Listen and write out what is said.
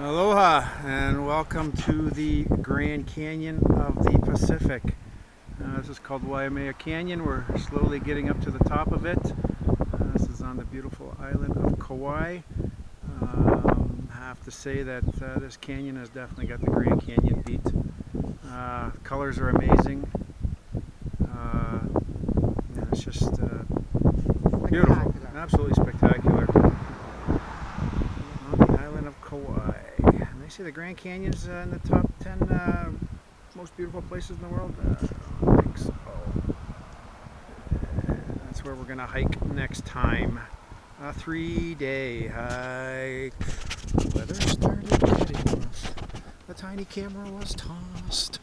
Aloha and welcome to the Grand Canyon of the Pacific. Uh, this is called Waimea Canyon. We're slowly getting up to the top of it. Uh, this is on the beautiful island of Kauai. Um, I have to say that uh, this canyon has definitely got the Grand Canyon beat. Uh, colors are amazing. Uh, it's just uh, beautiful, absolutely spectacular. On the island of Kauai. They say the Grand Canyon's uh, in the top 10 uh, most beautiful places in the world. Uh, I think so. That's where we're going to hike next time. A three day hike. Weather started getting. The tiny camera was tossed.